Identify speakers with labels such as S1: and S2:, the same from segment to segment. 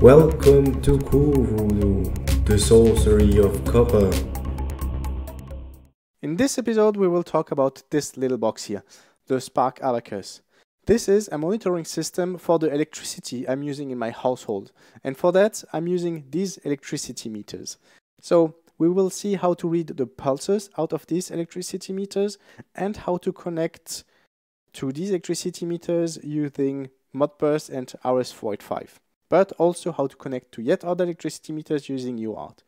S1: Welcome to Voodoo, the sorcery of copper.
S2: In this episode, we will talk about this little box here, the Spark Abacus. This is a monitoring system for the electricity I'm using in my household. And for that, I'm using these electricity meters. So we will see how to read the pulses out of these electricity meters and how to connect to these electricity meters using Modbus and RS485, but also how to connect to yet other electricity meters using UART.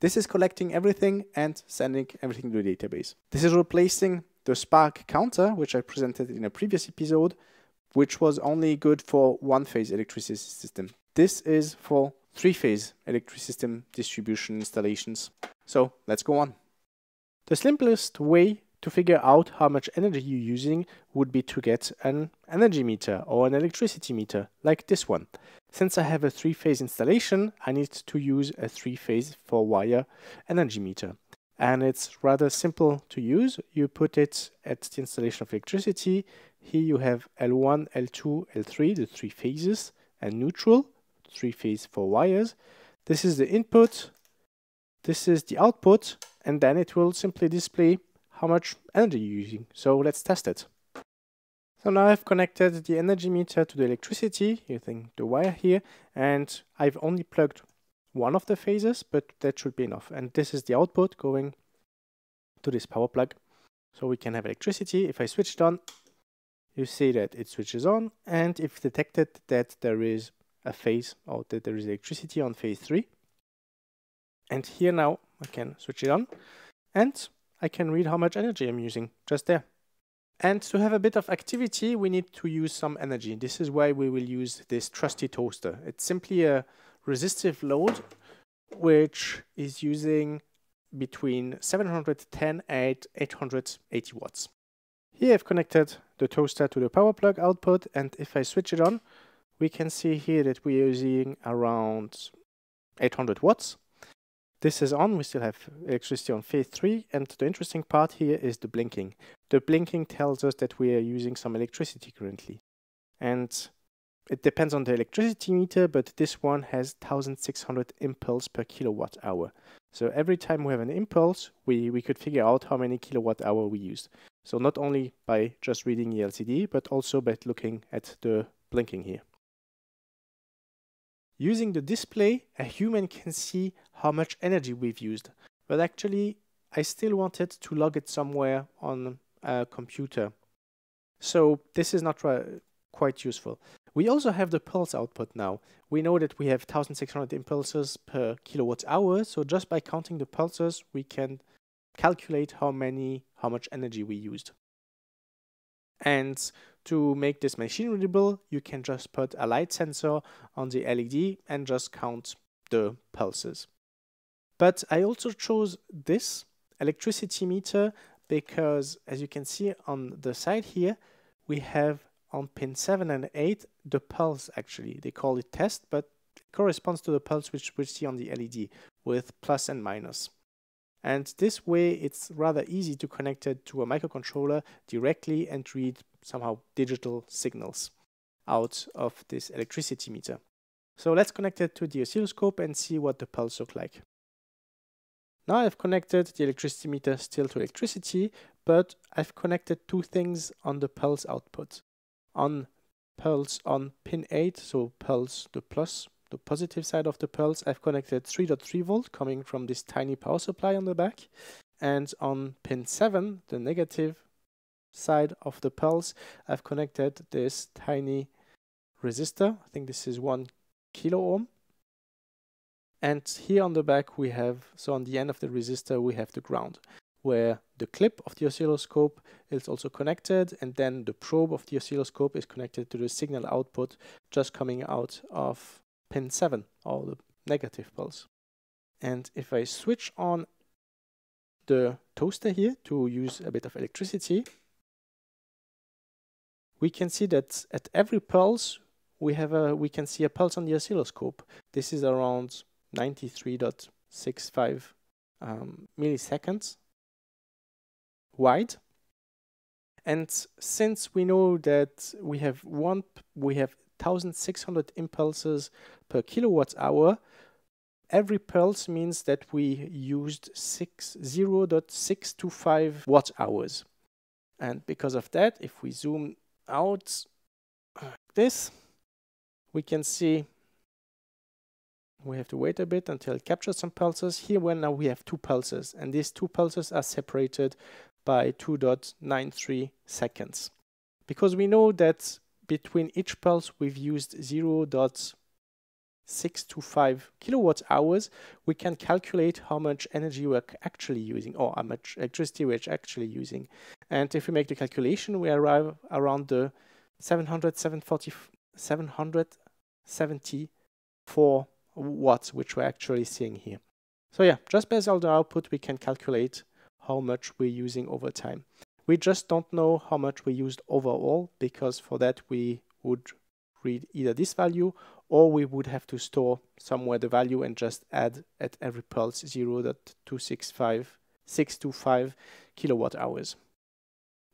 S2: This is collecting everything and sending everything to the database. This is replacing the Spark counter, which I presented in a previous episode, which was only good for one-phase electricity system. This is for three-phase electricity system distribution installations. So let's go on. The simplest way to figure out how much energy you're using would be to get an energy meter or an electricity meter like this one. Since I have a three-phase installation, I need to use a three-phase four-wire energy meter. And it's rather simple to use. You put it at the installation of electricity. Here you have L1, L2, L3, the three phases, and neutral, three phase four wires. This is the input, this is the output, and then it will simply display how much energy you're using. So let's test it. So now I've connected the energy meter to the electricity using the wire here, and I've only plugged one of the phases, but that should be enough. And this is the output going to this power plug. So we can have electricity. If I switch it on, you see that it switches on, and if detected that there is a phase or that there is electricity on phase 3, and here now I can switch it on and I can read how much energy I'm using just there. And to have a bit of activity, we need to use some energy. This is why we will use this trusty toaster. It's simply a resistive load which is using between 710 and 880 watts. Here I've connected the toaster to the power plug output and if I switch it on, we can see here that we're using around 800 watts. This is on, we still have electricity on phase 3 and the interesting part here is the blinking. The blinking tells us that we are using some electricity currently. And it depends on the electricity meter, but this one has 1600 impulse per kilowatt hour. So every time we have an impulse, we, we could figure out how many kilowatt hour we used. So not only by just reading the LCD, but also by looking at the blinking here. Using the display, a human can see how much energy we've used, but actually I still wanted to log it somewhere on a computer. So this is not quite useful. We also have the pulse output now. We know that we have 1600 impulses per kilowatt hour, so just by counting the pulses, we can calculate how many, how much energy we used. And to make this machine readable, you can just put a light sensor on the LED and just count the pulses. But I also chose this electricity meter because as you can see on the side here, we have on pin 7 and 8 the pulse actually. They call it test, but it corresponds to the pulse which we see on the LED with plus and minus. And this way it's rather easy to connect it to a microcontroller directly and read somehow digital signals out of this electricity meter. So let's connect it to the oscilloscope and see what the pulse look like. Now I've connected the electricity meter still to electricity, but I've connected two things on the pulse output. On pulse on pin 8, so pulse the plus the positive side of the pulse, I've connected 3.3 volt coming from this tiny power supply on the back. And on pin 7, the negative side of the pulse, I've connected this tiny resistor. I think this is 1 kilo ohm. And here on the back we have, so on the end of the resistor we have the ground, where the clip of the oscilloscope is also connected and then the probe of the oscilloscope is connected to the signal output just coming out of pin 7 or the negative pulse. And if I switch on the toaster here to use a bit of electricity, we can see that at every pulse we have a we can see a pulse on the oscilloscope. This is around 93.65 um, milliseconds wide. And since we know that we have one we have 1600 impulses per kilowatt hour. Every pulse means that we used 6, 0.625 watt hours. And because of that, if we zoom out like this, we can see we have to wait a bit until it captures some pulses. Here when now we have two pulses and these two pulses are separated by 2.93 seconds. Because we know that between each pulse we've used 0.625 kilowatt hours, we can calculate how much energy we're actually using or how much electricity we're actually using. And if we make the calculation, we arrive around the 700, 774 watts, which we're actually seeing here. So yeah, just based on the output, we can calculate how much we're using over time. We just don't know how much we used overall because for that we would read either this value or we would have to store somewhere the value and just add at every pulse 0.265625 kilowatt hours.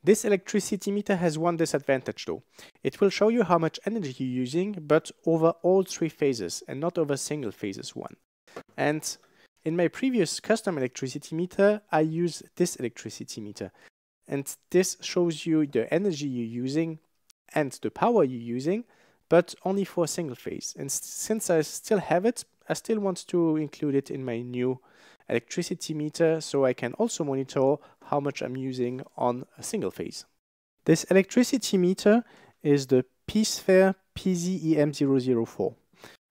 S2: This electricity meter has one disadvantage though. It will show you how much energy you're using, but over all three phases and not over single phases one. And in my previous custom electricity meter, I use this electricity meter. And this shows you the energy you're using and the power you're using, but only for a single phase. And since I still have it, I still want to include it in my new electricity meter so I can also monitor how much I'm using on a single phase. This electricity meter is the Peacefair PZEM004.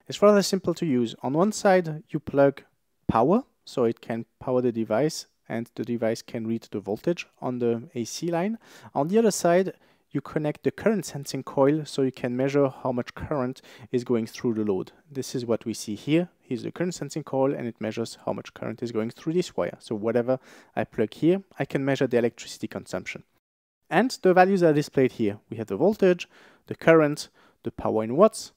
S2: It's rather simple to use. On one side, you plug power, so it can power the device and the device can read the voltage on the AC line. On the other side, you connect the current sensing coil so you can measure how much current is going through the load. This is what we see here. Here's the current sensing coil and it measures how much current is going through this wire. So whatever I plug here, I can measure the electricity consumption. And the values are displayed here. We have the voltage, the current, the power in watts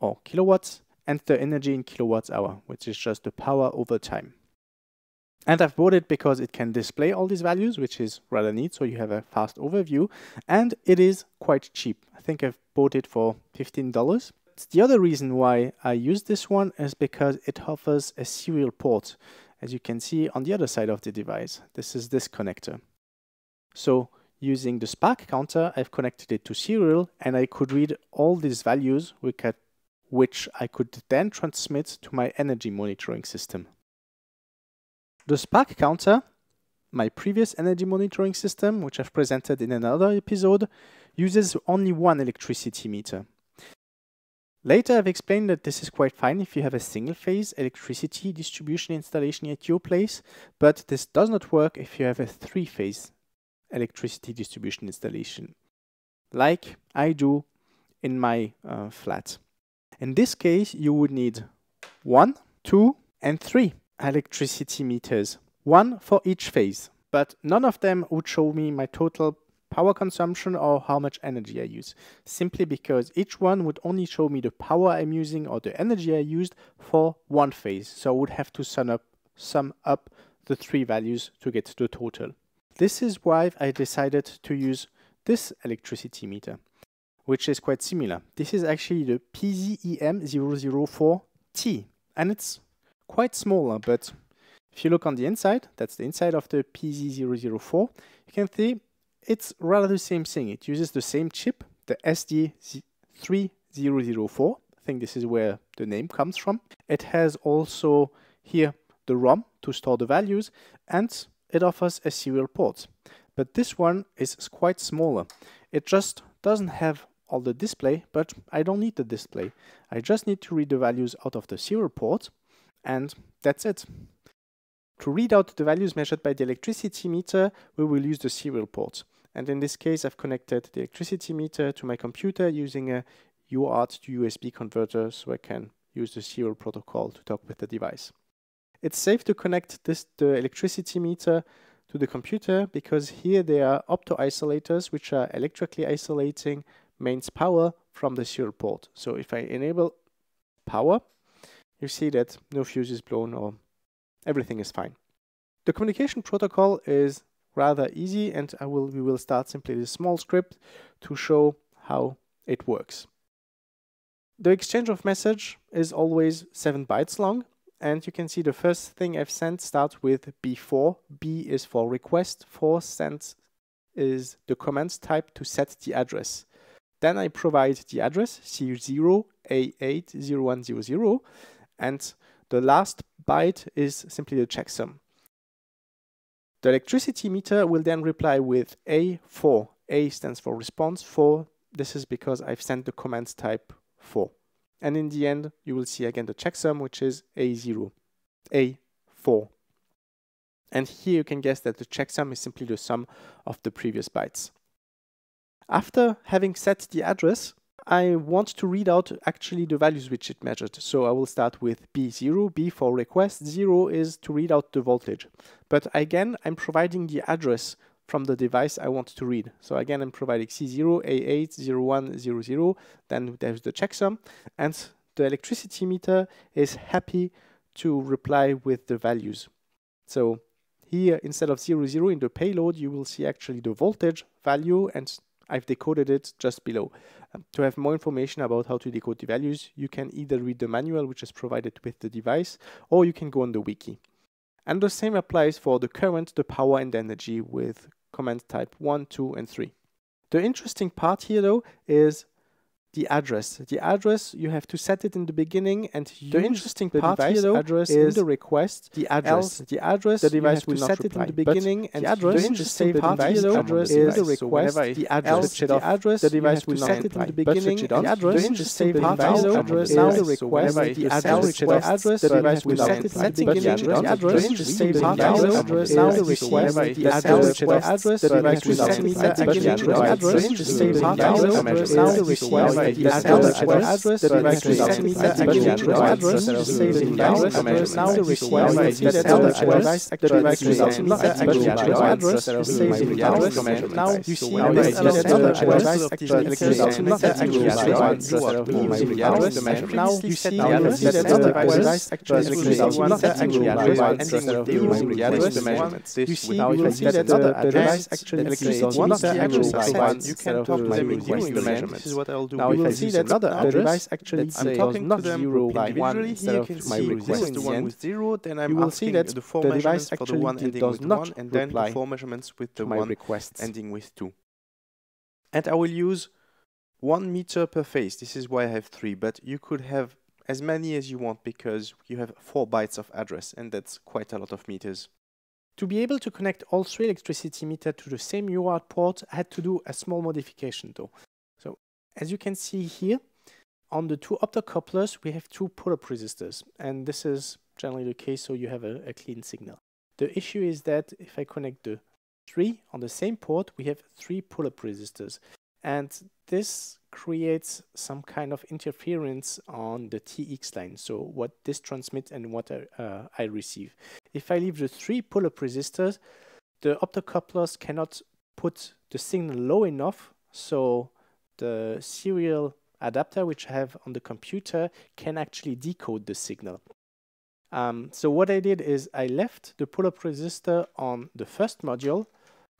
S2: or kilowatts, and the energy in kilowatts hour, which is just the power over time. And I've bought it because it can display all these values, which is rather neat, so you have a fast overview, and it is quite cheap. I think I've bought it for $15. The other reason why I use this one is because it offers a serial port, as you can see on the other side of the device. This is this connector. So using the spark counter, I've connected it to serial, and I could read all these values, which I could then transmit to my energy monitoring system. The spark counter, my previous energy monitoring system, which I've presented in another episode, uses only one electricity meter. Later, I've explained that this is quite fine if you have a single phase electricity distribution installation at your place, but this does not work if you have a three phase electricity distribution installation, like I do in my uh, flat. In this case, you would need one, two, and three electricity meters, one for each phase, but none of them would show me my total power consumption or how much energy I use, simply because each one would only show me the power I'm using or the energy I used for one phase. So I would have to sum up, sum up the three values to get the total. This is why I decided to use this electricity meter, which is quite similar. This is actually the PZEM004T, and it's quite smaller, but if you look on the inside, that's the inside of the PZ004, you can see it's rather the same thing. It uses the same chip, the SD3004. I think this is where the name comes from. It has also here the ROM to store the values and it offers a serial port. But this one is quite smaller. It just doesn't have all the display, but I don't need the display. I just need to read the values out of the serial port and that's it. To read out the values measured by the electricity meter, we will use the serial port. And in this case, I've connected the electricity meter to my computer using a UART to USB converter so I can use the serial protocol to talk with the device. It's safe to connect this the electricity meter to the computer because here there are opto-isolators which are electrically isolating mains power from the serial port. So if I enable power, you see that no fuse is blown or everything is fine. The communication protocol is rather easy and I will we will start simply this small script to show how it works. the exchange of message is always 7 bytes long. And you can see the first thing I've sent starts with B4. B is for request. 4 sent is the command type to set the address. Then I provide the address C0A80100 and the last byte is simply the checksum. The electricity meter will then reply with A4. A stands for response, 4 this is because I've sent the command type 4. And in the end, you will see again the checksum, which is A0, A4. And here you can guess that the checksum is simply the sum of the previous bytes. After having set the address, I want to read out actually the values which it measured. So I will start with B0, B for request, 0 is to read out the voltage. But again, I'm providing the address from the device I want to read. So again, I'm providing C0, A8, 01, 00, then there's the checksum, and the electricity meter is happy to reply with the values. So here, instead of 00, 0 in the payload, you will see actually the voltage value, and I've decoded it just below. Um, to have more information about how to decode the values, you can either read the manual, which is provided with the device, or you can go on the wiki. And the same applies for the current, the power, and the energy with command type 1, 2, and 3. The interesting part here though is the address. The address you have to set it in the beginning and the interesting the part here though address is in the request. The address. the address the device will set it in the beginning and the address the interesting part here though address is the request. So the address. the address the device will set it in the beginning and the address the interesting part here though address now the request. The address. the address the device will set it in the beginning the address. The interesting part here though address now the request. The address. the address the device will set it in the beginning the address. The interesting part here though address now the request the address, address, the device will actually actually address, the address, now the request, the device, the device will actually actually address, the address, now you see that another device actually actually address, now you see that another device actually actually address, ending with the using the address, you see, you will see that the device actually actually address, you can talk to them in the measurement. This is what I'll do. Now if I see that another address, device actually I'm talking not to them zero by one instead of my request the one with zero, then I'm you will see that the, four the device actually for the one ending does with not one, and then the four measurements with the one requests. ending with two. And I will use one meter per phase. This is why I have three, but you could have as many as you want because you have four bytes of address, and that's quite a lot of meters. To be able to connect all three electricity meters to the same UART port, I had to do a small modification though. As you can see here, on the two optocouplers, we have two pull-up resistors, and this is generally the case, so you have a, a clean signal. The issue is that if I connect the three on the same port, we have three pull-up resistors, and this creates some kind of interference on the TX line, so what this transmits and what I, uh, I receive. If I leave the three pull-up resistors, the optocouplers cannot put the signal low enough, so the serial adapter which I have on the computer can actually decode the signal. Um, so what I did is I left the pull-up resistor on the first module,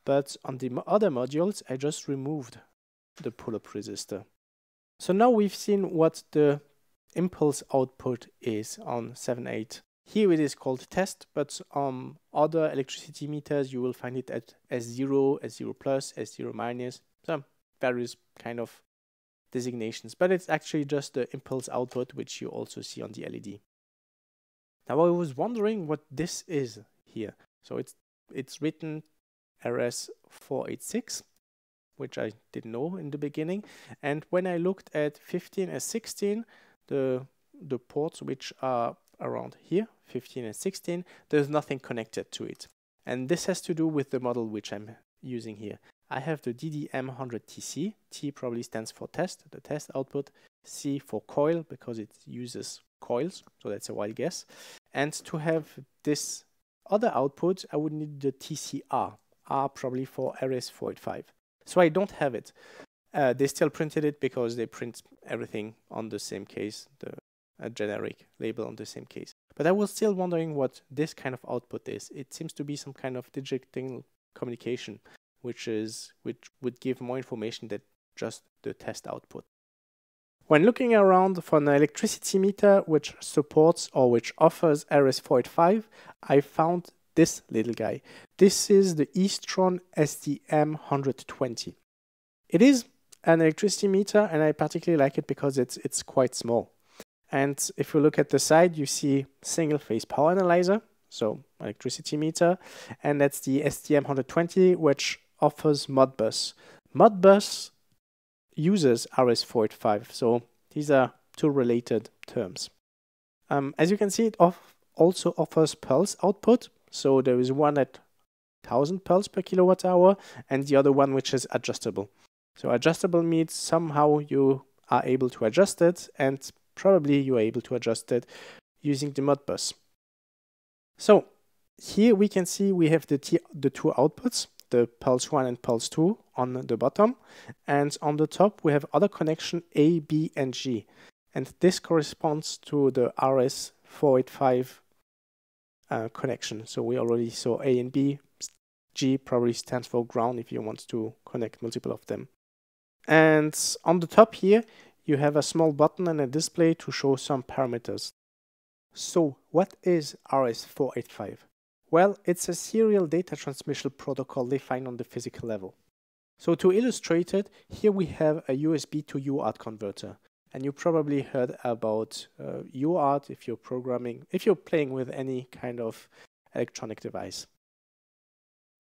S2: but on the other modules, I just removed the pull-up resistor. So now we've seen what the impulse output is on 7.8. Here it is called test, but on other electricity meters, you will find it at S0, S0 plus, S0 minus. So various kind of designations, but it's actually just the impulse output, which you also see on the LED. Now I was wondering what this is here. So it's it's written RS486, which I didn't know in the beginning. And when I looked at 15 and 16, the the ports which are around here, 15 and 16, there's nothing connected to it. And this has to do with the model which I'm using here. I have the DDM100TC. T probably stands for test, the test output. C for coil because it uses coils, so that's a wild guess. And to have this other output, I would need the TCR. R probably for RS485. So I don't have it. Uh, they still printed it because they print everything on the same case, the generic label on the same case. But I was still wondering what this kind of output is. It seems to be some kind of digital communication which is which would give more information than just the test output. When looking around for an electricity meter which supports or which offers RS485, I found this little guy. This is the Eastron SDM120. It is an electricity meter and I particularly like it because it's it's quite small. And if you look at the side, you see single phase power analyzer, so electricity meter, and that's the SDM120, which offers Modbus. Modbus uses RS485. So these are two related terms. Um, as you can see, it off also offers pulse output. So there is one at 1000 pulse per kilowatt hour and the other one which is adjustable. So adjustable means somehow you are able to adjust it and probably you are able to adjust it using the Modbus. So here we can see we have the, the two outputs the pulse 1 and pulse 2 on the bottom. And on the top, we have other connection A, B, and G. And this corresponds to the RS485 uh, connection. So we already saw A and B. G probably stands for ground if you want to connect multiple of them. And on the top here, you have a small button and a display to show some parameters. So what is RS485? Well, it's a serial data transmission protocol defined on the physical level. So to illustrate it, here we have a USB to UART converter. And you probably heard about uh, UART if you're programming, if you're playing with any kind of electronic device.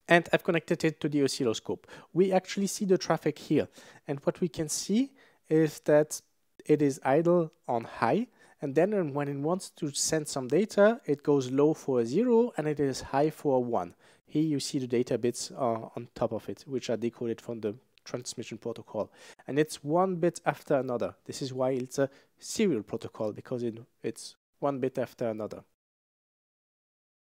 S2: And I've connected it to the oscilloscope. We actually see the traffic here. And what we can see is that it is idle on high and then when it wants to send some data, it goes low for a zero and it is high for a one. Here you see the data bits uh, on top of it, which are decoded from the transmission protocol. And it's one bit after another. This is why it's a serial protocol, because it, it's one bit after another.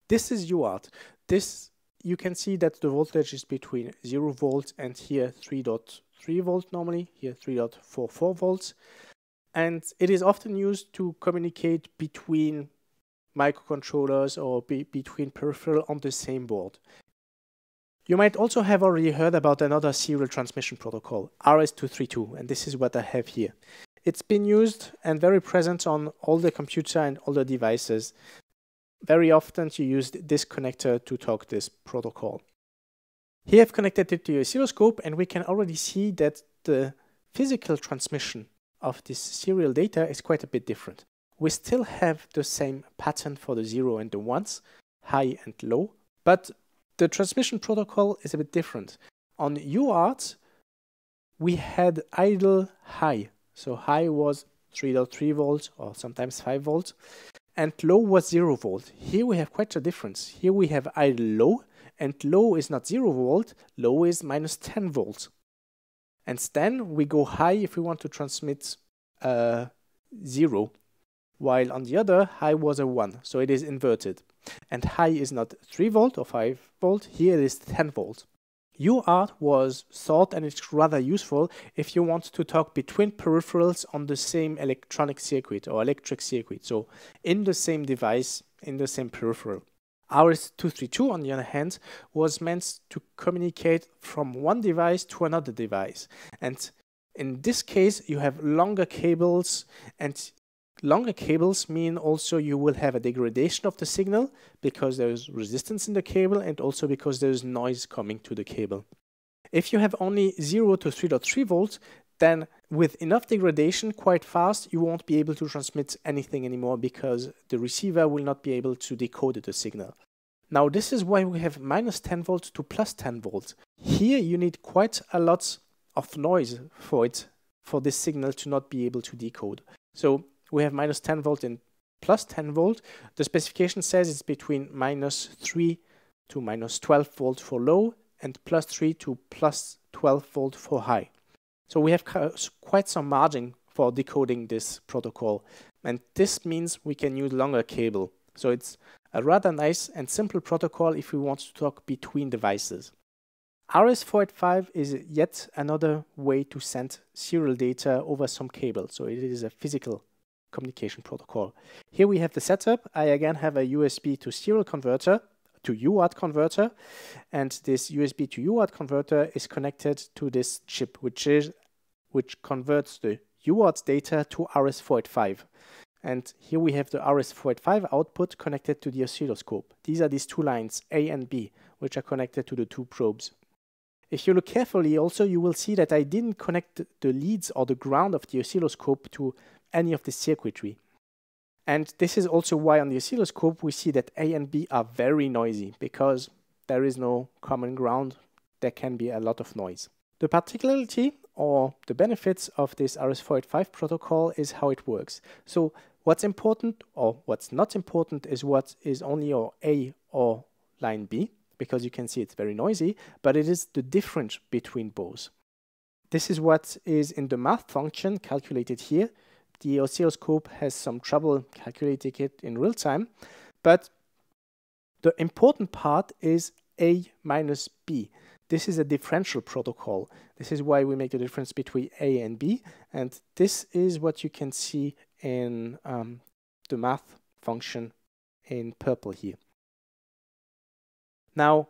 S2: This is UART. This you can see that the voltage is between 0 volts and here 3.3 volt normally, here 3.44 volts and it is often used to communicate between microcontrollers or be between peripheral on the same board. You might also have already heard about another serial transmission protocol, RS232, and this is what I have here. It's been used and very present on all the computer and all the devices. Very often you use this connector to talk this protocol. Here I've connected it to your oscilloscope and we can already see that the physical transmission of this serial data is quite a bit different. We still have the same pattern for the zero and the ones, high and low, but the transmission protocol is a bit different. On UART, we had idle high. So high was 3.3 volts or sometimes 5 volts, and low was 0 volt. Here we have quite a difference. Here we have idle low, and low is not 0 volt, low is minus 10 volts. And then we go high if we want to transmit uh, 0, while on the other, high was a 1, so it is inverted. And high is not 3 volt or 5 volt, here it is 10 volt. UART was thought and it's rather useful if you want to talk between peripherals on the same electronic circuit or electric circuit, so in the same device, in the same peripheral. RS232, on the other hand, was meant to communicate from one device to another device. And in this case, you have longer cables and longer cables mean also you will have a degradation of the signal because there is resistance in the cable and also because there is noise coming to the cable. If you have only 0 to 3.3 volts, then with enough degradation quite fast, you won't be able to transmit anything anymore because the receiver will not be able to decode the signal. Now this is why we have minus 10 volts to plus 10 volts. Here you need quite a lot of noise for it, for this signal to not be able to decode. So we have minus 10 volt and plus 10 volt. The specification says it's between minus 3 to minus 12 volt for low and plus 3 to plus 12 volt for high. So we have quite some margin for decoding this protocol. And this means we can use longer cable. So it's a rather nice and simple protocol if we want to talk between devices. RS485 is yet another way to send serial data over some cable. So it is a physical communication protocol. Here we have the setup. I again have a USB to serial converter, to UART converter. And this USB to UART converter is connected to this chip, which is which converts the UART data to RS485. And here we have the RS485 output connected to the oscilloscope. These are these two lines, A and B, which are connected to the two probes. If you look carefully also, you will see that I didn't connect the leads or the ground of the oscilloscope to any of the circuitry. And this is also why on the oscilloscope we see that A and B are very noisy because there is no common ground. There can be a lot of noise. The particularity or the benefits of this RS485 protocol is how it works. So what's important or what's not important is what is only your A or line B because you can see it's very noisy, but it is the difference between both. This is what is in the math function calculated here the oscilloscope has some trouble calculating it in real time. But the important part is A minus B. This is a differential protocol. This is why we make the difference between A and B. And this is what you can see in um, the math function in purple here. Now,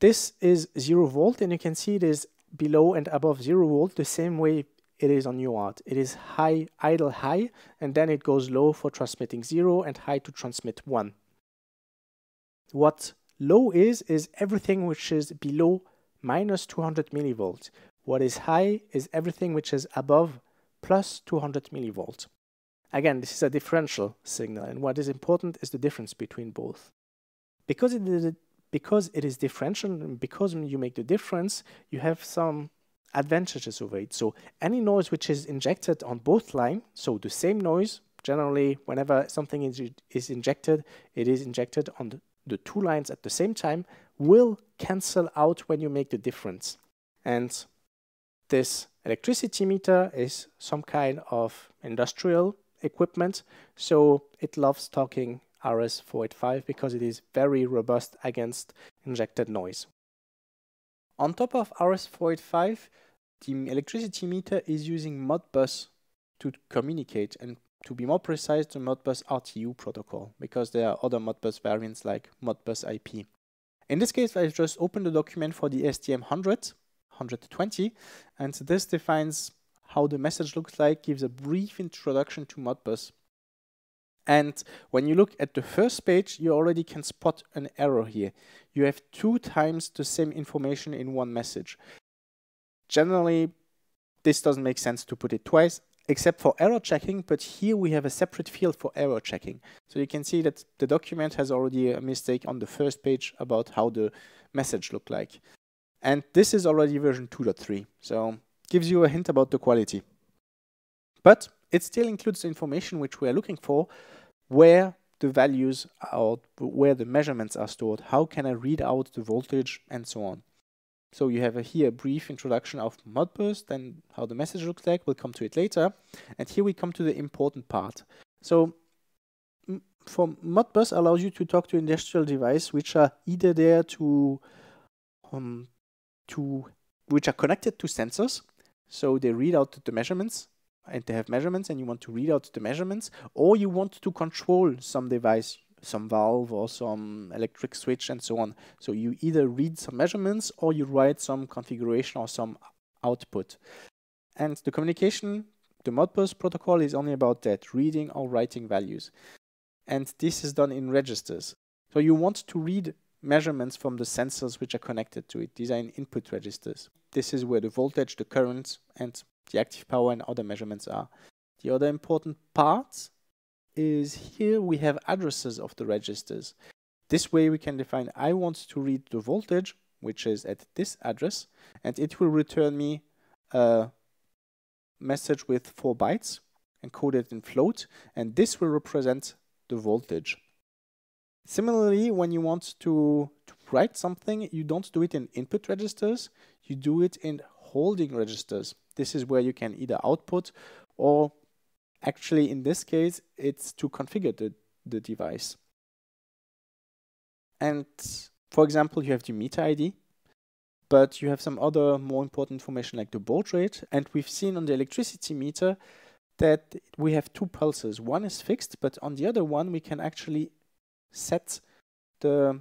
S2: this is zero volt, and you can see it is below and above zero volt the same way it is on UART. It is high, idle high, and then it goes low for transmitting zero and high to transmit one. What low is, is everything which is below minus 200 millivolts. What is high is everything which is above plus 200 millivolts. Again, this is a differential signal, and what is important is the difference between both. Because it is, because it is differential, because you make the difference, you have some advantages over it. So any noise which is injected on both lines, so the same noise, generally whenever something is, is injected, it is injected on the, the two lines at the same time, will cancel out when you make the difference. And this electricity meter is some kind of industrial equipment, so it loves talking RS485 because it is very robust against injected noise. On top of RS485, the electricity meter is using Modbus to communicate and to be more precise, the Modbus RTU protocol, because there are other Modbus variants like Modbus IP. In this case, I've just opened the document for the SDM 100, 120, and this defines how the message looks like, gives a brief introduction to Modbus, and when you look at the first page, you already can spot an error here. You have two times the same information in one message. Generally, this doesn't make sense to put it twice, except for error checking, but here we have a separate field for error checking. So you can see that the document has already a mistake on the first page about how the message looked like. And this is already version 2.3, so gives you a hint about the quality. But it still includes the information which we are looking for, where the values are, where the measurements are stored, how can I read out the voltage, and so on. So you have a, here a brief introduction of Modbus, then how the message looks like, we'll come to it later. And here we come to the important part. So for Modbus allows you to talk to industrial devices which are either there to, um, to which are connected to sensors, so they read out the measurements and they have measurements and you want to read out the measurements or you want to control some device some valve or some electric switch and so on. So you either read some measurements or you write some configuration or some output. And the communication the modbus protocol is only about that reading or writing values. And this is done in registers. So you want to read measurements from the sensors which are connected to it these are in input registers this is where the voltage the current and the active power and other measurements are. The other important part is here we have addresses of the registers. This way we can define I want to read the voltage, which is at this address, and it will return me a message with 4 bytes encoded in float, and this will represent the voltage. Similarly, when you want to, to write something, you don't do it in input registers, you do it in holding registers. This is where you can either output or actually in this case, it's to configure the, the device. And for example, you have the meter ID, but you have some other more important information like the baud rate. And we've seen on the electricity meter that we have two pulses. One is fixed, but on the other one, we can actually set the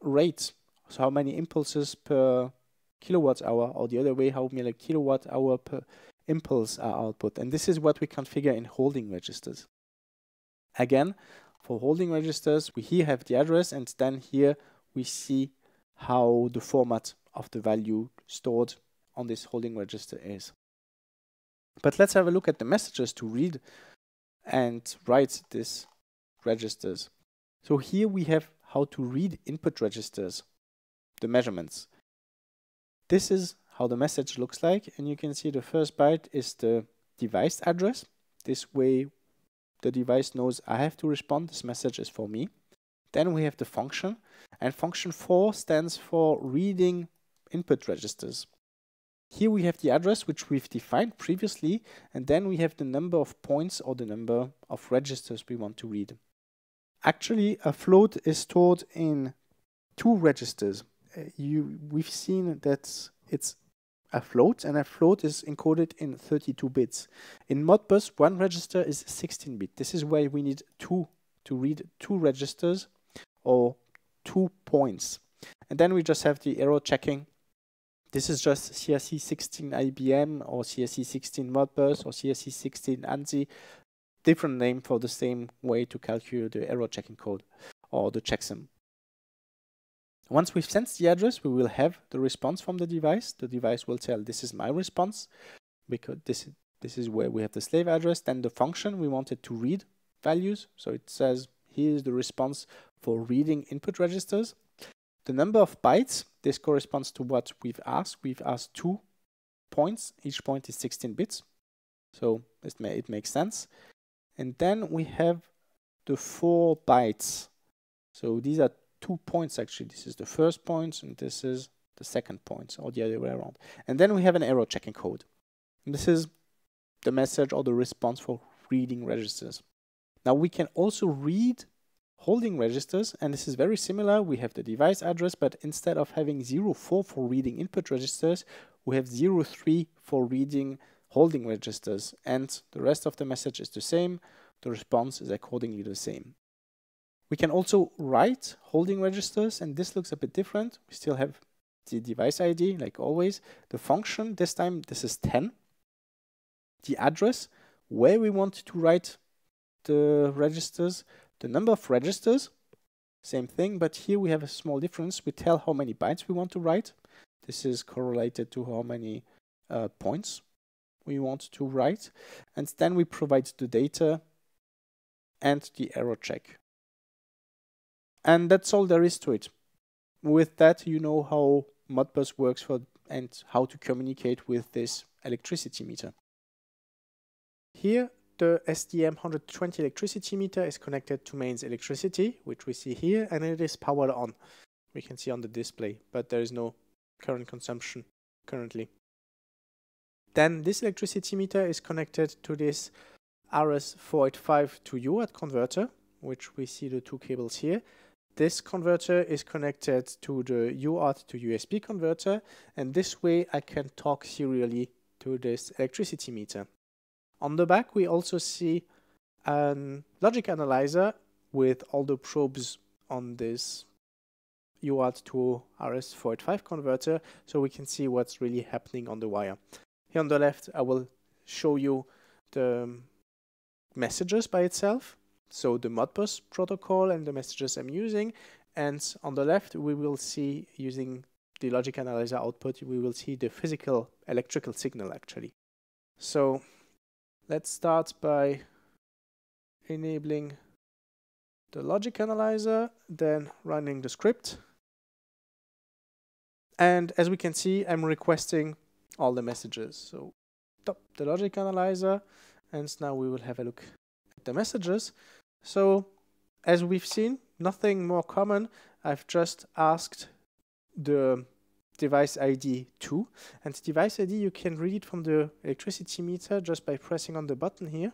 S2: rate. So how many impulses per kilowatt hour or the other way how many kilowatt hour per impulse are output. And this is what we configure in holding registers. Again, for holding registers, we here have the address and then here we see how the format of the value stored on this holding register is. But let's have a look at the messages to read and write these registers. So here we have how to read input registers, the measurements. This is how the message looks like and you can see the first byte is the device address. This way the device knows I have to respond, this message is for me. Then we have the function and function 4 stands for reading input registers. Here we have the address which we've defined previously and then we have the number of points or the number of registers we want to read. Actually a float is stored in two registers. Uh, you, we've seen that it's a float and a float is encoded in 32 bits. In Modbus one register is 16 bit. This is why we need two to read two registers or two points. And then we just have the error checking this is just CRC16 IBM or CRC16 Modbus or CRC16 ANSI. Different name for the same way to calculate the error checking code or the checksum. Once we've sent the address, we will have the response from the device. The device will tell this is my response because this, is this is where we have the slave address. Then the function we wanted to read values. So it says here is the response for reading input registers. The number of bytes, this corresponds to what we've asked. We've asked two points. Each point is 16 bits. So it, may, it makes sense. And then we have the four bytes. So these are two points actually. This is the first point and this is the second point or the other way around. And then we have an error checking code. And this is the message or the response for reading registers. Now we can also read holding registers and this is very similar we have the device address but instead of having 04 for reading input registers we have 03 for reading holding registers and the rest of the message is the same the response is accordingly the same. We can also write holding registers and this looks a bit different. We still have the device ID like always. The function this time this is 10 the address where we want to write the registers the number of registers, same thing, but here we have a small difference. We tell how many bytes we want to write. This is correlated to how many uh, points we want to write. And then we provide the data and the error check. And that's all there is to it. With that, you know how Modbus works for and how to communicate with this electricity meter. Here the SDM120 electricity meter is connected to mains electricity, which we see here, and it is powered on. We can see on the display, but there is no current consumption currently. Then this electricity meter is connected to this RS485 to UART converter, which we see the two cables here. This converter is connected to the UART to USB converter, and this way I can talk serially to this electricity meter. On the back, we also see a logic analyzer with all the probes on this UART to RS485 converter so we can see what's really happening on the wire. Here on the left, I will show you the messages by itself, so the Modbus protocol and the messages I'm using. And on the left, we will see using the logic analyzer output, we will see the physical electrical signal actually. So Let's start by enabling the logic analyzer, then running the script. And as we can see, I'm requesting all the messages. So stop the logic analyzer, and now we will have a look at the messages. So as we've seen, nothing more common. I've just asked the device ID 2. And device ID, you can read it from the electricity meter just by pressing on the button here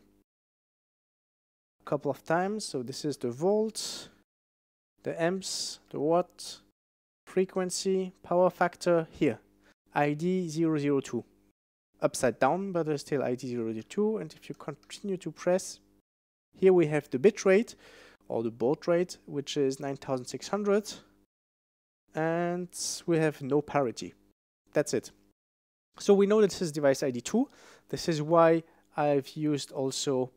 S2: a couple of times. So this is the volts, the amps, the watt, frequency, power factor here, ID 002. Upside down, but there's still ID 002. And if you continue to press, here we have the bit rate or the baud rate, which is 9600 and we have no parity. That's it. So we know that this is device ID 2. This is why I've used also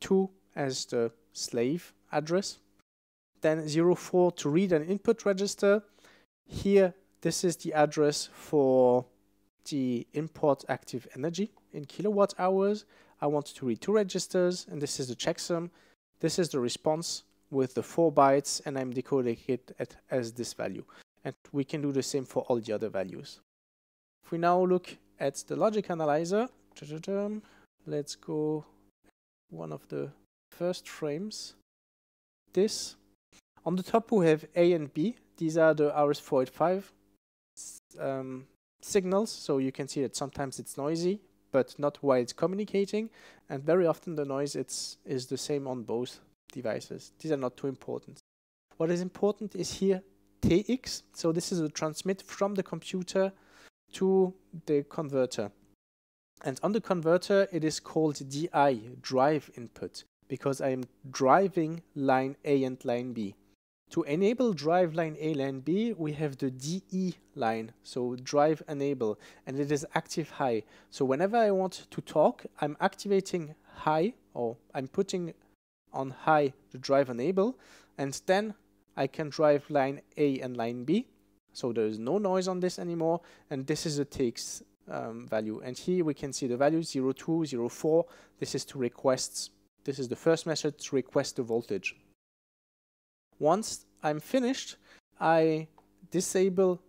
S2: 2 as the slave address. Then 04 to read an input register. Here, this is the address for the import active energy in kilowatt hours. I want to read two registers, and this is the checksum. This is the response with the four bytes, and I'm decoding it at, as this value. And we can do the same for all the other values. If we now look at the logic analyzer, let's go one of the first frames. This. On the top we have A and B. These are the RS485 um, signals, so you can see that sometimes it's noisy, but not while it's communicating, and very often the noise it's, is the same on both devices. These are not too important. What is important is here TX, so this is a transmit from the computer to the converter. And on the converter, it is called DI, drive input, because I am driving line A and line B. To enable drive line A, line B, we have the DE line, so drive enable, and it is active high. So whenever I want to talk, I'm activating high, or I'm putting on high the drive enable, and then I can drive line A and line B. So there is no noise on this anymore, and this is the TX um, value. And here we can see the value 02, 04. This is to request, this is the first method to request the voltage. Once I'm finished, I disable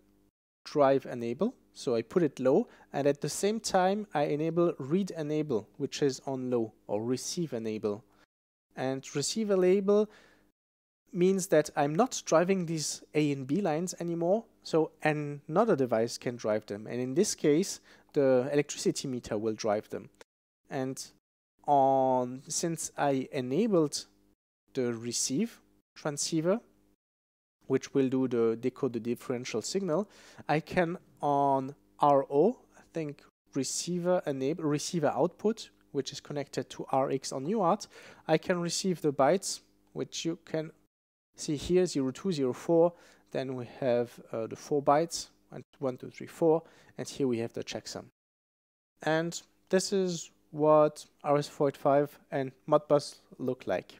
S2: drive enable. So I put it low and at the same time I enable read enable, which is on low or receive enable. And receive enable means that I'm not driving these A and B lines anymore. So another device can drive them. And in this case, the electricity meter will drive them. And on since I enabled the receive transceiver, which will do the decode the differential signal, I can on RO, I think receiver enable receiver output, which is connected to RX on UART, I can receive the bytes, which you can see here 0204. Then we have uh, the four bytes, and one, two, three, four, and here we have the checksum. And this is what RS485 and Modbus look like.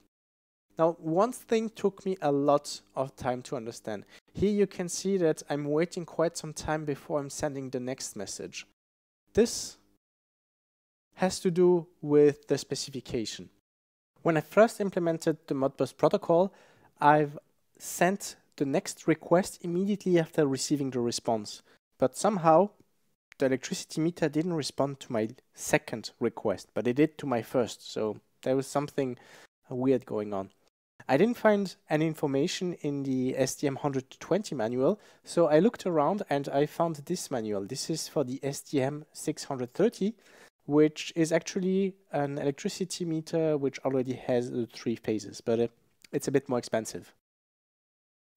S2: Now, one thing took me a lot of time to understand. Here you can see that I'm waiting quite some time before I'm sending the next message. This has to do with the specification. When I first implemented the Modbus protocol, I've sent the next request immediately after receiving the response. But somehow, the electricity meter didn't respond to my second request, but it did to my first. So there was something weird going on. I didn't find any information in the SDM 120 manual, so I looked around and I found this manual. This is for the SDM 630, which is actually an electricity meter which already has the three phases, but uh, it's a bit more expensive.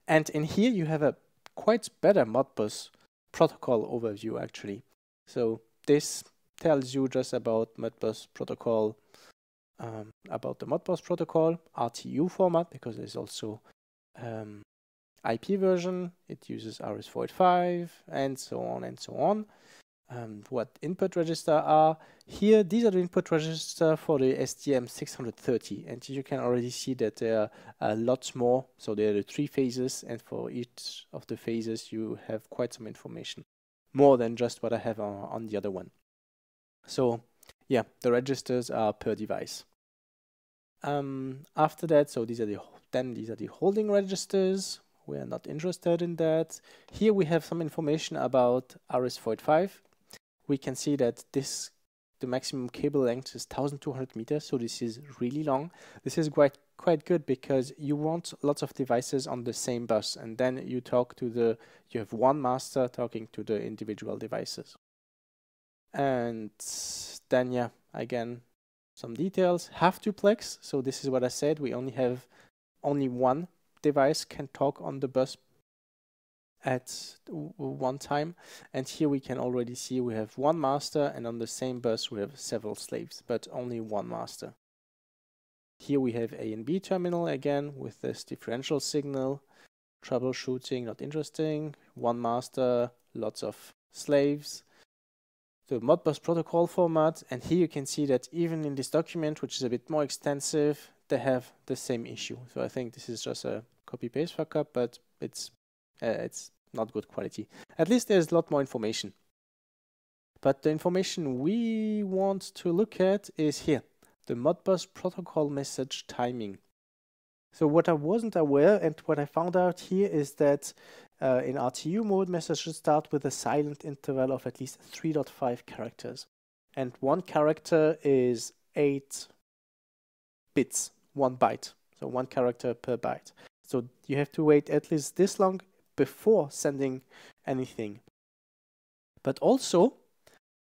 S2: And in here you have a quite better Modbus protocol overview actually. So this tells you just about Modbus protocol um, about the Modbus protocol, RTU format, because there's also um, IP version, it uses RS485, and so on and so on. Um, what input register are. Here, these are the input register for the SDM 630, and you can already see that there are a lot more. So there are the three phases, and for each of the phases, you have quite some information, more than just what I have on, on the other one. So yeah, the registers are per device. Um, after that, so these are the then these are the holding registers. We are not interested in that. Here we have some information about RS485. We can see that this the maximum cable length is 1200 meters, so this is really long. This is quite quite good because you want lots of devices on the same bus, and then you talk to the you have one master talking to the individual devices. And then yeah, again some details. Half duplex. So this is what I said. We only have only one device can talk on the bus at one time. And here we can already see we have one master and on the same bus we have several slaves, but only one master. Here we have A and B terminal again with this differential signal. Troubleshooting, not interesting. One master, lots of slaves. The Modbus protocol format. And here you can see that even in this document, which is a bit more extensive, they have the same issue. So I think this is just a copy paste fuck up, but it's uh, it's not good quality. At least there's a lot more information. But the information we want to look at is here, the Modbus protocol message timing. So what I wasn't aware and what I found out here is that uh, in RTU mode, messages start with a silent interval of at least 3.5 characters. And one character is 8 bits, one byte. So one character per byte. So you have to wait at least this long before sending anything. But also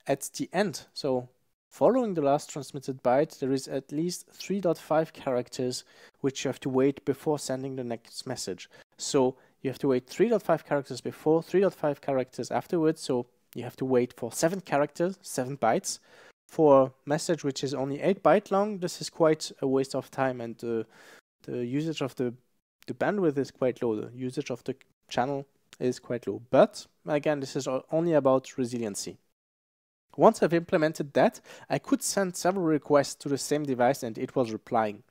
S2: at the end, so following the last transmitted byte, there is at least 3.5 characters which you have to wait before sending the next message. So you have to wait 3.5 characters before, 3.5 characters afterwards. So you have to wait for 7 characters, 7 bytes. For a message which is only 8 byte long, this is quite a waste of time and uh, the usage of the the bandwidth is quite low. The usage of the channel is quite low. But again, this is only about resiliency. Once I've implemented that, I could send several requests to the same device and it was replying.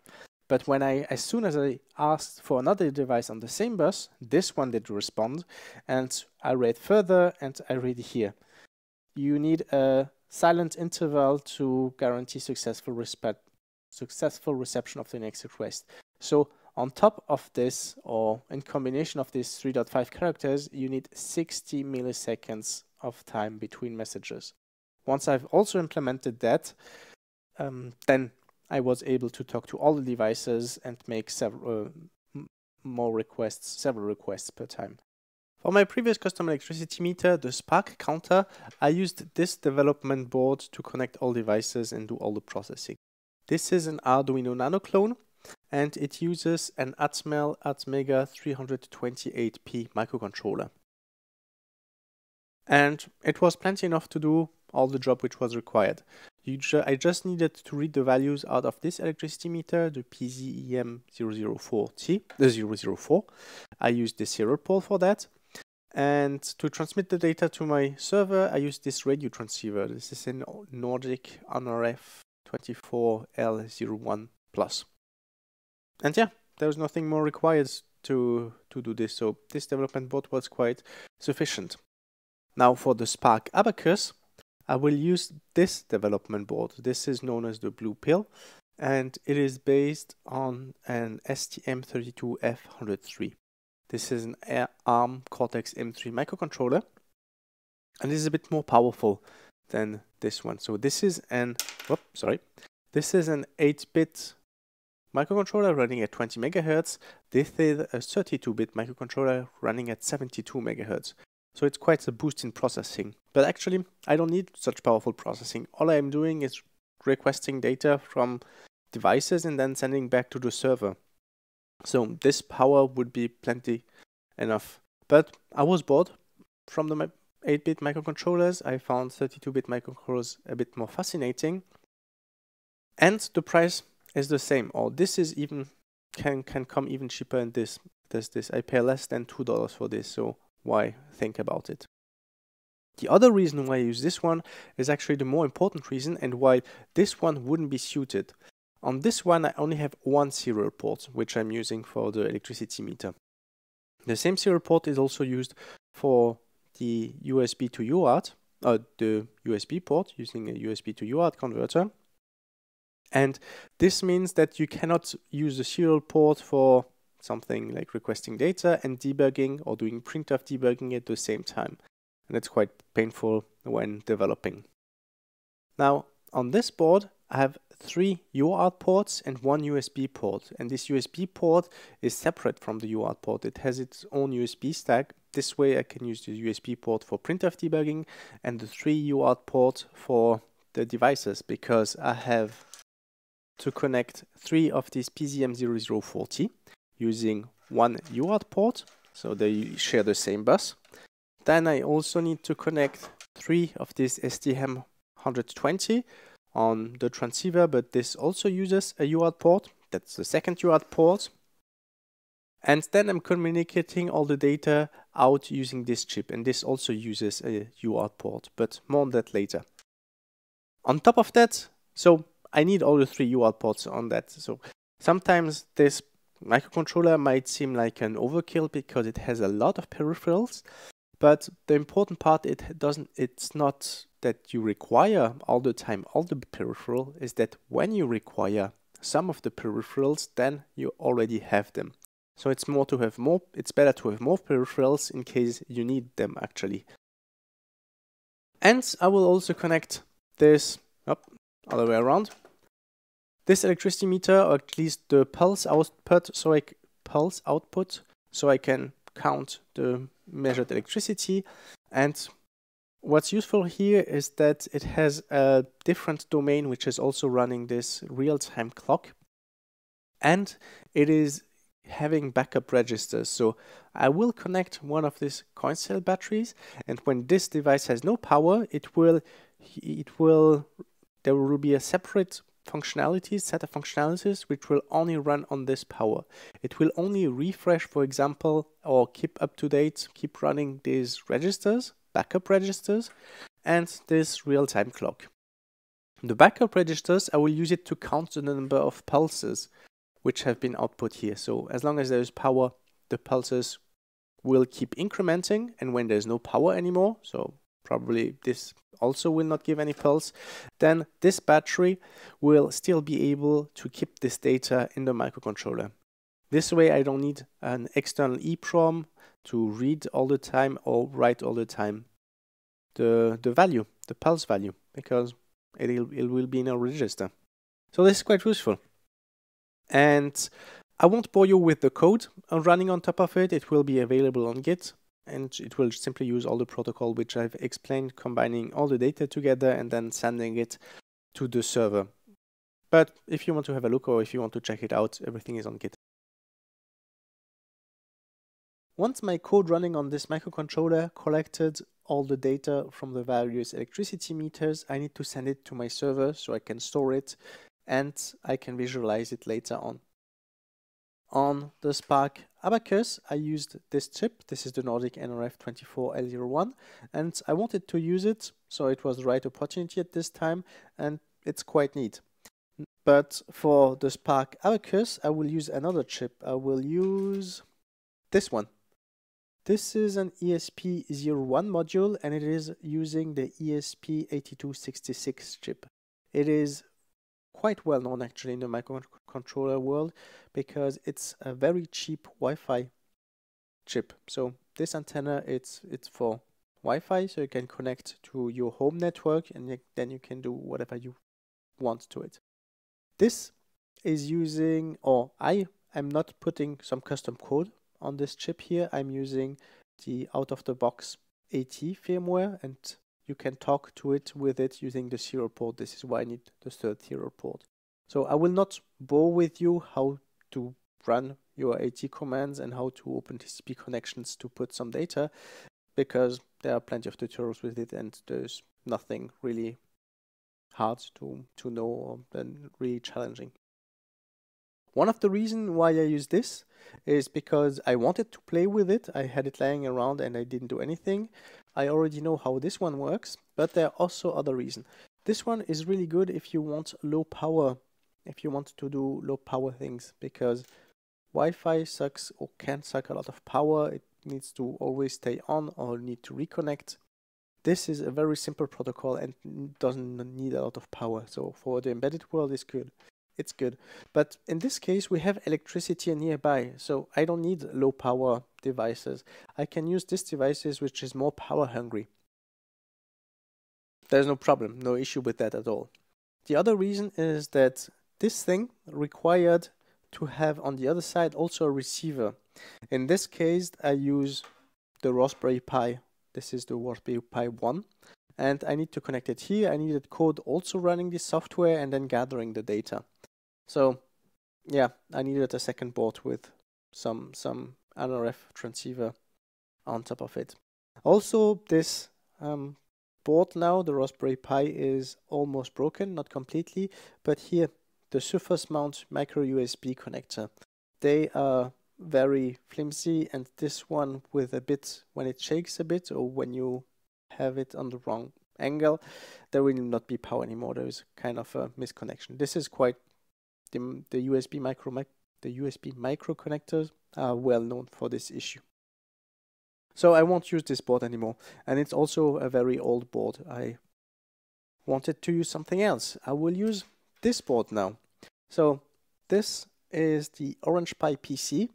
S2: But when I, as soon as I asked for another device on the same bus, this one did respond and I read further and I read here. You need a silent interval to guarantee successful, respect, successful reception of the next request. So on top of this, or in combination of these 3.5 characters, you need 60 milliseconds of time between messages. Once I've also implemented that, um, then I was able to talk to all the devices and make several uh, more requests, several requests per time. For my previous custom electricity meter, the spark counter, I used this development board to connect all devices and do all the processing. This is an Arduino Nano clone and it uses an Atmel Atmega 328P microcontroller. And it was plenty enough to do all the job which was required. Ju I just needed to read the values out of this electricity meter, the PZEM004T, the uh, 004. I used the serial port for that. And to transmit the data to my server, I used this radio transceiver. This is a Nordic NRF 24L01 Plus and yeah, there was nothing more required to, to do this, so this development board was quite sufficient. Now for the Spark Abacus, I will use this development board. This is known as the Blue Pill, and it is based on an STM32F103. This is an ARM Cortex M3 microcontroller, and this is a bit more powerful than this one. So this is an, whoop, sorry, this is an 8-bit microcontroller running at 20 megahertz. This is a 32-bit microcontroller running at 72 megahertz. So it's quite a boost in processing. But actually, I don't need such powerful processing. All I'm doing is requesting data from devices and then sending back to the server. So this power would be plenty enough. But I was bored from the 8-bit microcontrollers. I found 32-bit microcontrollers a bit more fascinating. And the price is the same or this is even can can come even cheaper than this this this I pay less than two dollars for this so why think about it the other reason why I use this one is actually the more important reason and why this one wouldn't be suited. On this one I only have one serial port which I'm using for the electricity meter. The same serial port is also used for the USB to UART uh, the USB port using a USB to UART converter. And this means that you cannot use the serial port for something like requesting data and debugging or doing printf debugging at the same time. And it's quite painful when developing. Now, on this board, I have three UART ports and one USB port. And this USB port is separate from the UART port. It has its own USB stack. This way I can use the USB port for printf debugging and the three UART port for the devices because I have to connect three of these PZEM004T using one UART port, so they share the same bus. Then I also need to connect three of these SDM120 on the transceiver, but this also uses a UART port. That's the second UART port. And then I'm communicating all the data out using this chip, and this also uses a UART port, but more on that later. On top of that, so I need all the three UART ports on that. So sometimes this microcontroller might seem like an overkill because it has a lot of peripherals, but the important part it doesn't it's not that you require all the time all the peripheral is that when you require some of the peripherals then you already have them. So it's more to have more it's better to have more peripherals in case you need them actually. And I will also connect this up other way around this electricity meter, or at least the pulse output, so I pulse output, so I can count the measured electricity. And what's useful here is that it has a different domain which is also running this real-time clock, and it is having backup registers. So I will connect one of these coin cell batteries, and when this device has no power, it will it will there will be a separate functionalities, set of functionalities which will only run on this power. It will only refresh, for example, or keep up to date, keep running these registers, backup registers, and this real-time clock. The backup registers, I will use it to count the number of pulses which have been output here. So as long as there is power, the pulses will keep incrementing, and when there's no power anymore, so probably this also will not give any pulse, then this battery will still be able to keep this data in the microcontroller. This way I don't need an external EEPROM to read all the time or write all the time the, the value, the pulse value, because it, it will be in a register. So this is quite useful. And I won't bore you with the code I'm running on top of it. It will be available on Git and it will simply use all the protocol which I've explained, combining all the data together and then sending it to the server. But if you want to have a look or if you want to check it out, everything is on GitHub. Once my code running on this microcontroller collected all the data from the various electricity meters, I need to send it to my server so I can store it and I can visualize it later on. On the Spark Abacus, I used this chip. This is the Nordic NRF24L01, and I wanted to use it, so it was the right opportunity at this time, and it's quite neat. But for the Spark Abacus, I will use another chip. I will use this one. This is an ESP01 module, and it is using the ESP8266 chip. It is quite well known actually in the microcontroller world because it's a very cheap Wi-Fi chip. So this antenna it's it's for Wi-Fi, so you can connect to your home network, and then you can do whatever you want to it. This is using, or I am not putting some custom code on this chip here. I'm using the out-of-the-box AT firmware, and you can talk to it with it using the serial port. This is why I need the third serial port. So I will not bore with you how to run your AT commands and how to open TCP connections to put some data because there are plenty of tutorials with it and there's nothing really hard to, to know or really challenging. One of the reasons why I use this is because I wanted to play with it. I had it laying around and I didn't do anything. I already know how this one works, but there are also other reasons. This one is really good if you want low power, if you want to do low power things, because Wi-Fi sucks or can suck a lot of power. It needs to always stay on or need to reconnect. This is a very simple protocol and doesn't need a lot of power. So for the embedded world, it's good it's good. But in this case, we have electricity nearby, so I don't need low power devices. I can use this devices which is more power hungry. There's no problem, no issue with that at all. The other reason is that this thing required to have on the other side also a receiver. In this case, I use the Raspberry Pi. This is the Raspberry Pi 1 and I need to connect it here. I needed code also running the software and then gathering the data. So yeah, I needed a second board with some some NRF transceiver on top of it. Also, this um, board now, the Raspberry Pi, is almost broken, not completely, but here the surface mount micro USB connector. They are very flimsy, and this one with a bit when it shakes a bit or when you have it on the wrong angle, there will not be power anymore. There is kind of a misconnection. This is quite the, the USB micro the USB micro connectors are well known for this issue. So I won't use this board anymore. And it's also a very old board. I wanted to use something else. I will use this board now. So this is the Orange Pi PC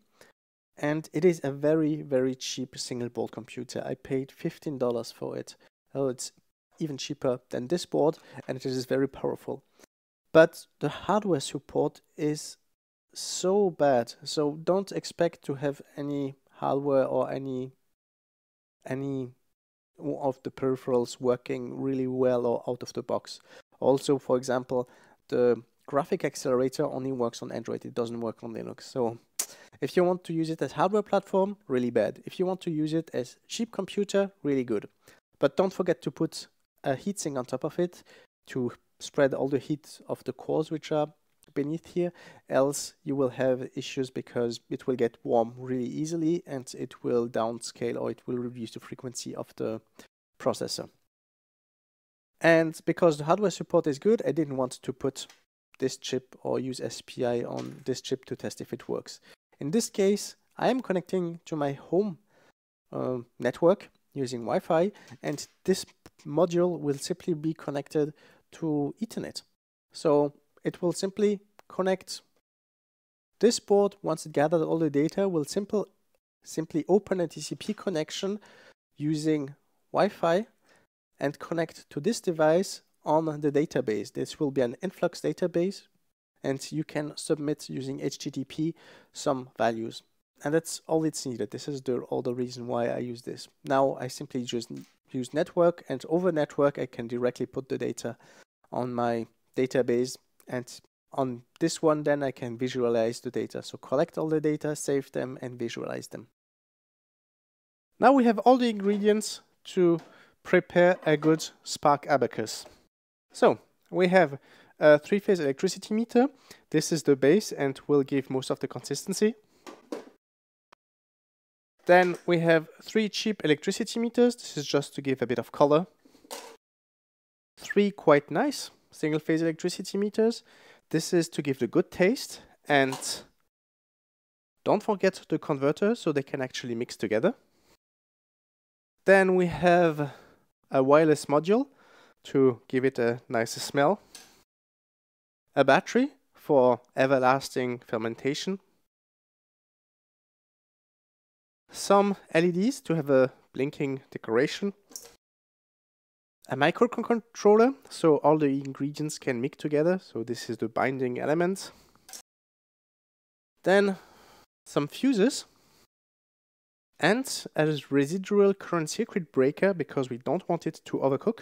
S2: and it is a very very cheap single board computer. I paid $15 for it. Oh, it's even cheaper than this board and it is very powerful. But the hardware support is so bad. So don't expect to have any hardware or any any of the peripherals working really well or out of the box. Also, for example, the graphic accelerator only works on Android. It doesn't work on Linux. So if you want to use it as hardware platform, really bad. If you want to use it as cheap computer, really good. But don't forget to put a heatsink on top of it to spread all the heat of the cores which are beneath here else you will have issues because it will get warm really easily and it will downscale or it will reduce the frequency of the processor. And because the hardware support is good I didn't want to put this chip or use SPI on this chip to test if it works. In this case I am connecting to my home uh, network using Wi-Fi and this module will simply be connected to Ethernet so it will simply connect this board once it gathered all the data will simple simply open a TCP connection using Wi-Fi and connect to this device on the database. This will be an influx database and you can submit using HTTP some values. And that's all it's needed. This is the, all the reason why I use this. Now I simply just use network and over network I can directly put the data on my database and on this one then I can visualize the data. So collect all the data, save them and visualize them. Now we have all the ingredients to prepare a good Spark Abacus. So we have a three-phase electricity meter. This is the base and will give most of the consistency. Then we have three cheap electricity meters. This is just to give a bit of color. Three quite nice single-phase electricity meters. This is to give the good taste and don't forget the converter so they can actually mix together. Then we have a wireless module to give it a nice smell. A battery for everlasting fermentation. Some LEDs to have a blinking decoration a microcontroller, so all the ingredients can mix together. So this is the binding element. Then some fuses and a residual current circuit breaker because we don't want it to overcook.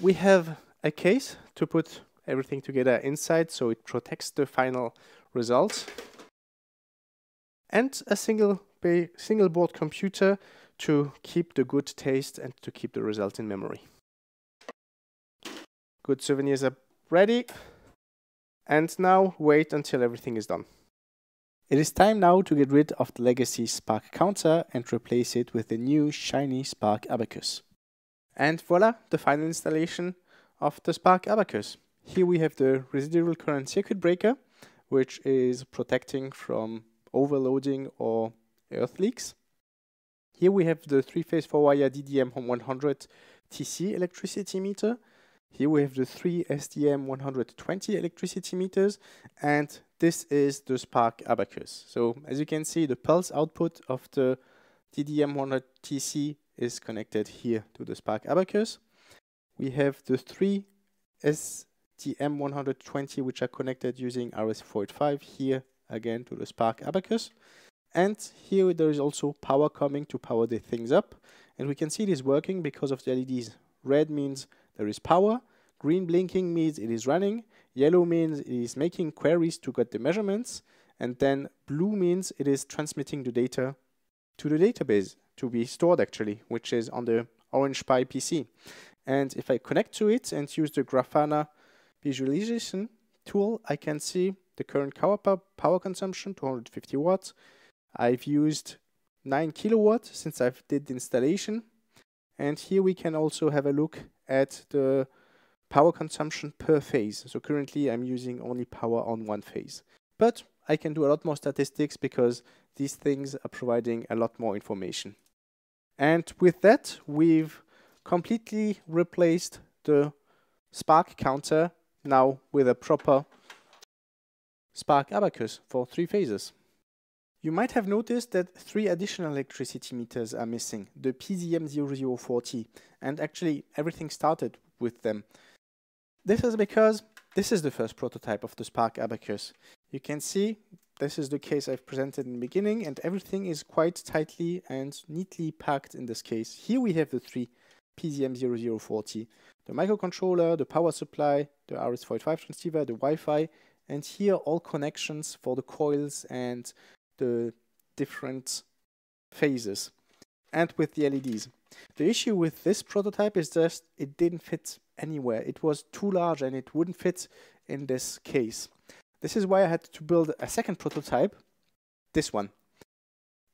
S2: We have a case to put everything together inside so it protects the final result. And a single, single board computer to keep the good taste and to keep the result in memory. Good souvenirs are ready. And now wait until everything is done. It is time now to get rid of the legacy Spark counter and replace it with the new shiny Spark Abacus. And voila, the final installation of the Spark Abacus. Here we have the residual current circuit breaker, which is protecting from overloading or earth leaks. Here we have the three-phase four-wire DDM100 TC electricity meter. Here we have the three SDM120 electricity meters, and this is the Spark Abacus. So as you can see, the pulse output of the DDM100 TC is connected here to the Spark Abacus. We have the three SDM120 which are connected using RS485 here again to the Spark Abacus. And here there is also power coming to power the things up. And we can see it is working because of the LEDs. Red means there is power. Green blinking means it is running. Yellow means it is making queries to get the measurements. And then blue means it is transmitting the data to the database to be stored actually, which is on the Orange Pi PC. And if I connect to it and use the Grafana visualization tool, I can see the current power consumption, 250 watts, I've used 9 kilowatts since I've did the installation And here we can also have a look at the power consumption per phase. So currently I'm using only power on one phase. But I can do a lot more statistics because these things are providing a lot more information. And with that, we've completely replaced the spark counter now with a proper spark abacus for three phases. You might have noticed that three additional electricity meters are missing, the PZEM004T, and actually everything started with them. This is because this is the first prototype of the Spark Abacus. You can see this is the case I've presented in the beginning and everything is quite tightly and neatly packed in this case. Here we have the three PZEM004T, the microcontroller, the power supply, the RS485 transceiver, the Wi-Fi, and here all connections for the coils and the different phases and with the LEDs. The issue with this prototype is just it didn't fit anywhere. It was too large and it wouldn't fit in this case. This is why I had to build a second prototype, this one.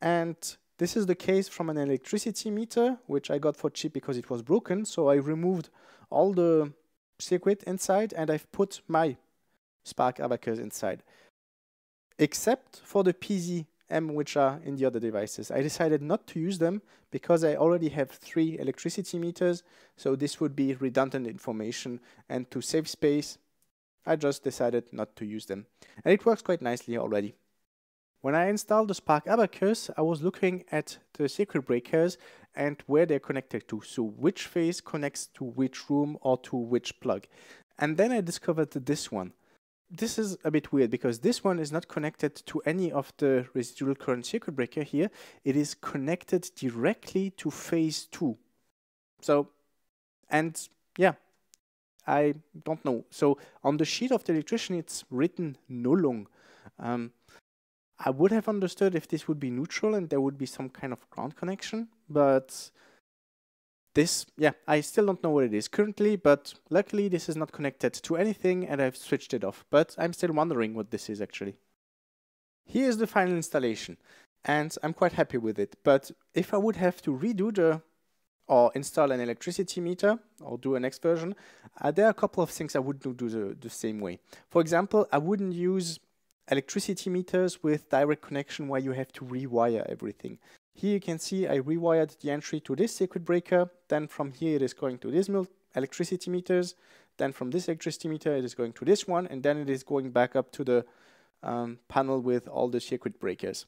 S2: And this is the case from an electricity meter, which I got for cheap because it was broken. So I removed all the circuit inside and I've put my Spark Abacus inside except for the PZEM which are in the other devices. I decided not to use them because I already have three electricity meters, so this would be redundant information and to save space, I just decided not to use them. And it works quite nicely already. When I installed the Spark Abacus, I was looking at the circuit breakers and where they're connected to, so which phase connects to which room or to which plug. And then I discovered this one this is a bit weird because this one is not connected to any of the residual current circuit breaker here. It is connected directly to phase 2. So, and yeah, I don't know. So on the sheet of the electrician, it's written Nullung. Um, I would have understood if this would be neutral and there would be some kind of ground connection, but this, yeah, I still don't know what it is currently, but luckily this is not connected to anything and I've switched it off. But I'm still wondering what this is actually. Here's the final installation and I'm quite happy with it. But if I would have to redo the or install an electricity meter or do a next version, uh, there are a couple of things I wouldn't do the, the same way. For example, I wouldn't use electricity meters with direct connection where you have to rewire everything. Here you can see I rewired the entry to this circuit breaker. Then from here it is going to this electricity meters. Then from this electricity meter it is going to this one. And then it is going back up to the um, panel with all the circuit breakers.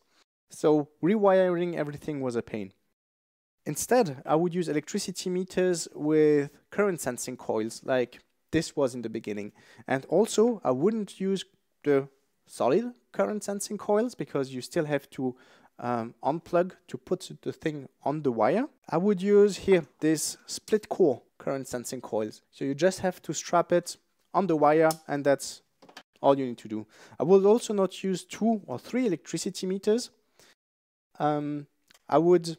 S2: So rewiring everything was a pain. Instead, I would use electricity meters with current sensing coils like this was in the beginning. And also I wouldn't use the solid current sensing coils because you still have to um, unplug to put the thing on the wire. I would use here this split core current sensing coils. So you just have to strap it on the wire and that's all you need to do. I will also not use two or three electricity meters. Um, I would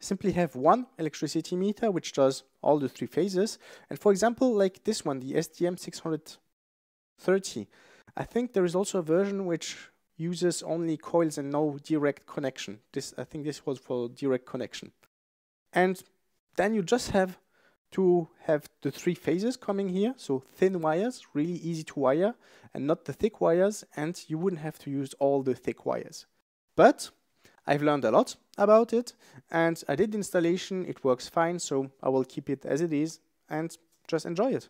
S2: simply have one electricity meter which does all the three phases. And for example, like this one, the SDM 630, I think there is also a version which uses only coils and no direct connection. This I think this was for direct connection. And then you just have to have the three phases coming here, so thin wires, really easy to wire, and not the thick wires, and you wouldn't have to use all the thick wires. But I've learned a lot about it, and I did installation, it works fine, so I will keep it as it is, and just enjoy it.